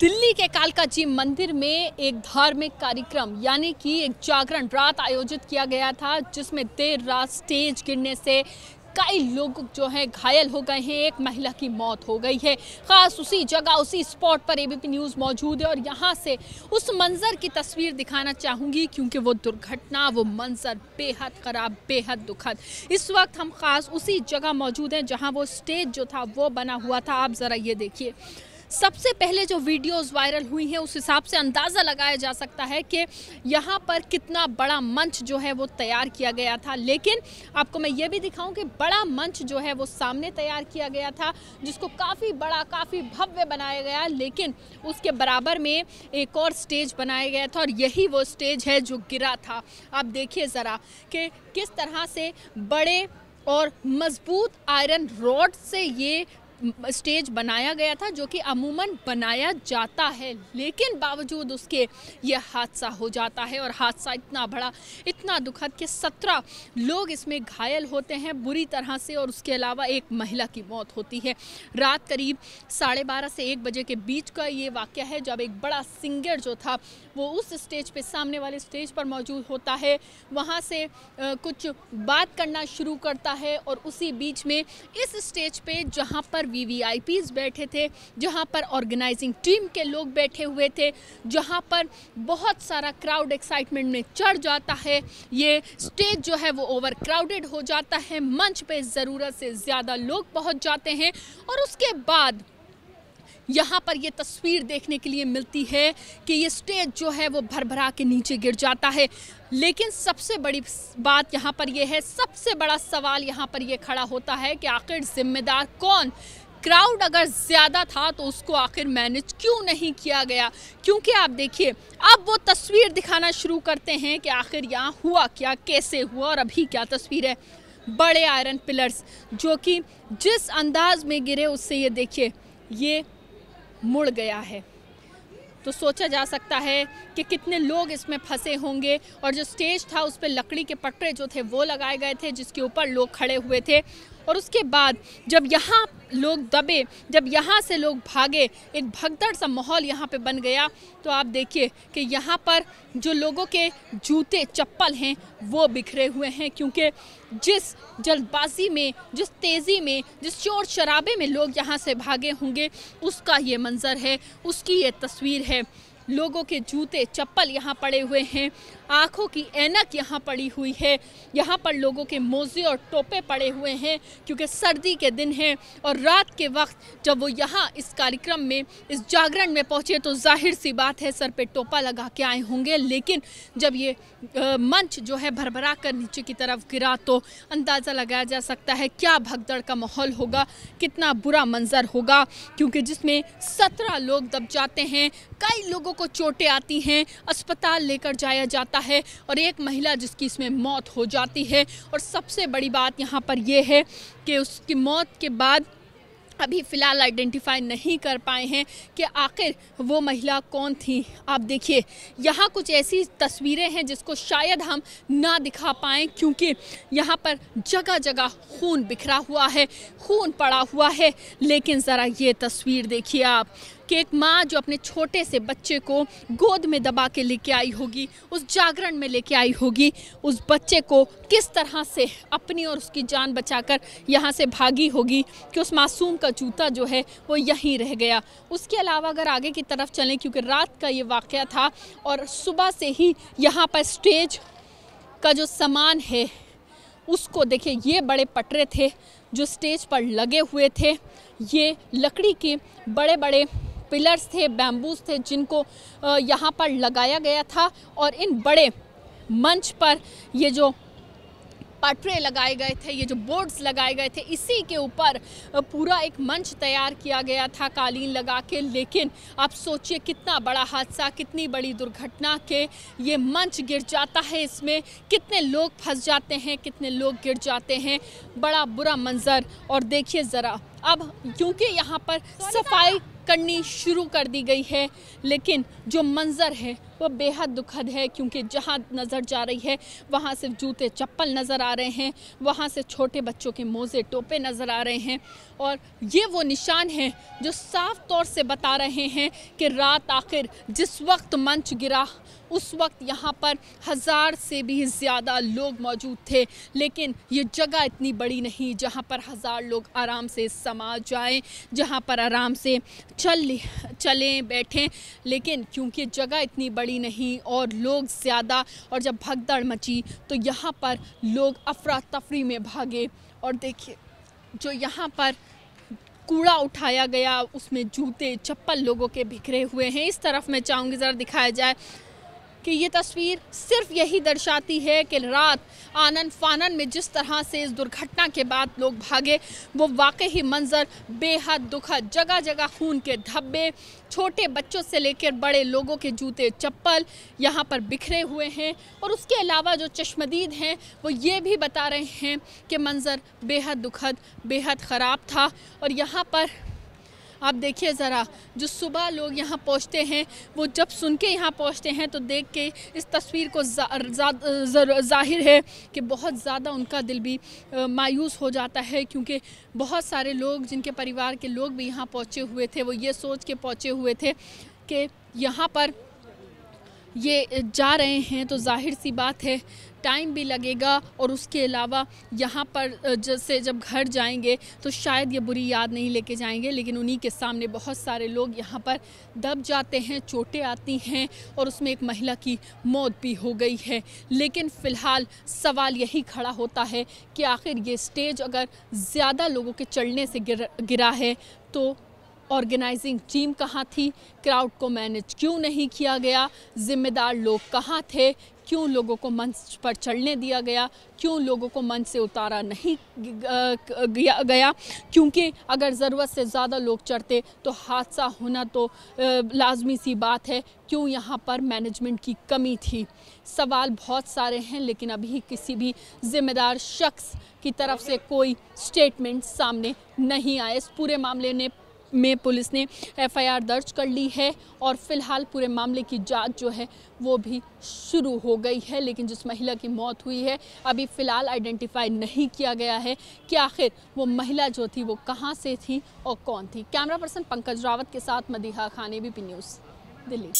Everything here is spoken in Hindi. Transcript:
दिल्ली के कालका जी मंदिर में एक धार्मिक कार्यक्रम, यानी कि एक जागरण रात आयोजित किया गया था, जिसमें देर रात स्टेज गिरने से कई लोग जो हैं घायल हो गए हैं। एक महिला की मौत हो गई है। खास उसी जगह, उसी स्पॉट पर एबीपी न्यूज़ मौजूद है और यहाँ से उस मंज़र की तस्वीर दिखाना चाहूँगी, क्योंकि वो दुर्घटना, वो मंज़र बेहद ख़राब, बेहद दुखद। इस वक्त हम खास उसी जगह मौजूद हैं जहाँ वो स्टेज जो था, वो बना हुआ था। आप ज़रा ये देखिए। सबसे पहले जो वीडियोस वायरल हुई हैं, उस हिसाब से अंदाज़ा लगाया जा सकता है कि यहाँ पर कितना बड़ा मंच जो है वो तैयार किया गया था। लेकिन आपको मैं ये भी दिखाऊँ कि बड़ा मंच जो है वो सामने तैयार किया गया था, जिसको काफ़ी बड़ा, काफ़ी भव्य बनाया गया, लेकिन उसके बराबर में एक और स्टेज बनाया गया था और यही वो स्टेज है जो गिरा था। आप देखिए ज़रा कि किस तरह से बड़े और मज़बूत आयरन रॉड से ये स्टेज बनाया गया था जो कि अमूमन बनाया जाता है। लेकिन बावजूद उसके यह हादसा हो जाता है और हादसा इतना बड़ा, इतना दुखद कि सत्रह लोग इसमें घायल होते हैं बुरी तरह से और उसके अलावा एक महिला की मौत होती है। रात करीब साढ़े बारह से एक बजे के बीच का ये वाक्य है जब एक बड़ा सिंगर जो था, वो उस स्टेज पे, सामने वाले स्टेज पर मौजूद होता है। वहाँ से कुछ बात करना शुरू करता है और उसी बीच में इस स्टेज पे जहाँ पर वी बैठे थे, जहाँ पर ऑर्गेनाइजिंग टीम के लोग बैठे हुए थे, जहाँ पर बहुत सारा क्राउड एक्साइटमेंट में चढ़ जाता है। ये स्टेज जो है वो ओवर क्राउडेड हो जाता है। मंच पे ज़रूरत से ज़्यादा लोग पहुँच जाते हैं। और उसके बाद यहाँ पर ये तस्वीर देखने के लिए मिलती है कि ये स्टेज जो है वो भर भरा के नीचे गिर जाता है। लेकिन सबसे बड़ी बात यहाँ पर यह है, सबसे बड़ा सवाल यहाँ पर यह खड़ा होता है कि आखिर जिम्मेदार कौन? क्राउड अगर ज़्यादा था तो उसको आखिर मैनेज क्यों नहीं किया गया? क्योंकि आप देखिए, अब वो तस्वीर दिखाना शुरू करते हैं कि आखिर यहाँ हुआ क्या, कैसे हुआ और अभी क्या तस्वीर है? बड़े आयरन पिलर्स, जो कि जिस अंदाज में गिरे उससे ये देखिए, ये मुड़ गया है। तो सोचा जा सकता है कि कितने लोग इसमें फंसे होंगे और जो स्टेज था उस पर लकड़ी के पटरे जो थे वो लगाए गए थे, जिसके ऊपर लोग खड़े हुए थे। और उसके बाद जब यहाँ लोग दबे, जब यहाँ से लोग भागे, एक भगदड़ सा माहौल यहाँ पे बन गया। तो आप देखिए कि यहाँ पर जो लोगों के जूते चप्पल हैं, वो बिखरे हुए हैं, क्योंकि जिस जल्दबाजी में, जिस तेज़ी में, जिस शोर शराबे में लोग यहाँ से भागे होंगे, उसका ये मंज़र है, उसकी ये तस्वीर है। लोगों के जूते चप्पल यहाँ पड़े हुए हैं। आँखों की ऐनक यहाँ पड़ी हुई है। यहाँ पर लोगों के मोजे और टोपे पड़े हुए हैं, क्योंकि सर्दी के दिन हैं और रात के वक्त जब वो यहाँ इस कार्यक्रम में, इस जागरण में पहुँचे तो ज़ाहिर सी बात है सर पे टोपा लगा के आए होंगे। लेकिन जब ये मंच जो है भरभरा कर नीचे की तरफ़ गिरा तो अंदाज़ा लगाया जा सकता है क्या भगदड़ का माहौल होगा, कितना बुरा मंजर होगा, क्योंकि जिसमें सत्रह लोग दब जाते हैं, कई लोगों को चोटें आती हैं, अस्पताल लेकर जाया जाता है और एक महिला जिसकी इसमें मौत हो जाती है। और सबसे बड़ी बात यहाँ पर यह है कि उसकी मौत के बाद अभी फ़िलहाल आइडेंटिफाई नहीं कर पाए हैं कि आखिर वो महिला कौन थी। आप देखिए, यहाँ कुछ ऐसी तस्वीरें हैं जिसको शायद हम ना दिखा पाएँ क्योंकि यहाँ पर जगह जगह खून बिखरा हुआ है, खून पड़ा हुआ है। लेकिन ज़रा ये तस्वीर देखिए आप कि एक माँ जो अपने छोटे से बच्चे को गोद में दबा के लेके आई होगी, उस जागरण में लेके आई होगी, उस बच्चे को किस तरह से अपनी और उसकी जान बचाकर यहाँ से भागी होगी कि उस मासूम का जूता जो है वो यहीं रह गया। उसके अलावा अगर आगे की तरफ़ चलें, क्योंकि रात का ये वाक़ था और सुबह से ही यहाँ पर स्टेज का जो सामान है, उसको देखिए, ये बड़े पटरे थे जो स्टेज पर लगे हुए थे। ये लकड़ी के बड़े बड़े पिलर्स थे बैम्बूज थे जिनको यहाँ पर लगाया गया था और इन बड़े मंच पर ये जो पटरे लगाए गए थे ये जो बोर्ड्स लगाए गए थे इसी के ऊपर पूरा एक मंच तैयार किया गया था कालीन लगा के। लेकिन आप सोचिए कितना बड़ा हादसा कितनी बड़ी दुर्घटना के ये मंच गिर जाता है इसमें। कितने लोग फंस जाते हैं कितने लोग गिर जाते हैं बड़ा बुरा मंज़र। और देखिए ज़रा अब क्योंकि यहाँ पर सफ़ाई करनी शुरू कर दी गई है। लेकिन जो मंज़र है वो बेहद दुखद है क्योंकि जहाँ नज़र जा रही है, वहाँ सिर्फ़ जूते चप्पल नज़र आ रहे हैं, वहाँ से छोटे बच्चों के मोज़े टोपे नज़र आ रहे हैं और ये वो निशान हैं जो साफ़ तौर से बता रहे हैं कि रात आखिर जिस वक्त मंच गिरा, उस वक्त यहाँ पर हज़ार से भी ज़्यादा लोग मौजूद थे। लेकिन ये जगह इतनी बड़ी नहीं जहाँ पर हज़ार लोग आराम से समा जाएँ, जहाँ पर आराम से चल, चलें, बैठें। लेकिन क्योंकि जगह इतनी बड़ी नहीं और लोग ज़्यादा और जब भगदड़ मची तो यहाँ पर लोग अफरा तफरी में भागे। और देखिए, जो यहाँ पर कूड़ा उठाया गया, उसमें जूते, चप्पल लोगों के बिखरे हुए हैं। इस तरफ़ मैं चाहूँगी ज़रा दिखाया जाए कि ये तस्वीर सिर्फ़ यही दर्शाती है कि रात आनन फानन में जिस तरह से इस दुर्घटना के बाद लोग भागे, वो वाकई ही मंजर बेहद दुखद जगह जगह खून के धब्बे, छोटे बच्चों से लेकर बड़े लोगों के जूते चप्पल यहाँ पर बिखरे हुए हैं। और उसके अलावा जो चश्मदीद हैं, वो ये भी बता रहे हैं कि मंज़र बेहद दुखद, बेहद ख़राब था। और यहाँ पर आप देखिए ज़रा, जो सुबह लोग यहाँ पहुँचते हैं, वो जब सुन के यहाँ पहुँचते हैं तो देख के इस तस्वीर को ज़ाहिर है कि बहुत ज़्यादा उनका दिल भी मायूस हो जाता है, क्योंकि बहुत सारे लोग, जिनके परिवार के लोग भी यहाँ पहुँचे हुए थे, वो ये सोच के पहुँचे हुए थे कि यहाँ पर ये जा रहे हैं तो ज़ाहिर सी बात है टाइम भी लगेगा और उसके अलावा यहाँ पर जैसे जब घर जाएँगे तो शायद ये बुरी याद नहीं लेके जाएँगे, लेकिन उन्हीं के सामने बहुत सारे लोग यहाँ पर दब जाते हैं, चोटें आती हैं और उसमें एक महिला की मौत भी हो गई है। लेकिन फ़िलहाल सवाल यही खड़ा होता है कि आखिर ये स्टेज अगर ज़्यादा लोगों के चढ़ने से गिर, गिरा है तो ऑर्गेनाइजिंग टीम कहाँ थी? क्राउड को मैनेज क्यों नहीं किया गया? ज़िम्मेदार लोग कहाँ थे? क्यों लोगों को मंच पर चढ़ने दिया गया? क्यों लोगों को मंच से उतारा नहीं गया, क्योंकि अगर ज़रूरत से ज़्यादा लोग चढ़ते तो हादसा होना तो लाजमी सी बात है। क्यों यहाँ पर मैनेजमेंट की कमी थी? सवाल बहुत सारे हैं लेकिन अभी किसी भी ज़िम्मेदार शख्स की तरफ़ से कोई स्टेटमेंट सामने नहीं आए। इस पूरे मामले ने में पुलिस ने एफआईआर दर्ज कर ली है और फ़िलहाल पूरे मामले की जाँच जो है वो भी शुरू हो गई है, लेकिन जिस महिला की मौत हुई है, अभी फ़िलहाल आइडेंटिफाई नहीं किया गया है कि आखिर वो महिला जो थी वो कहाँ से थी और कौन थी। कैमरा पर्सन पंकज रावत के साथ मदीहा खान ए न्यूज़, दिल्ली।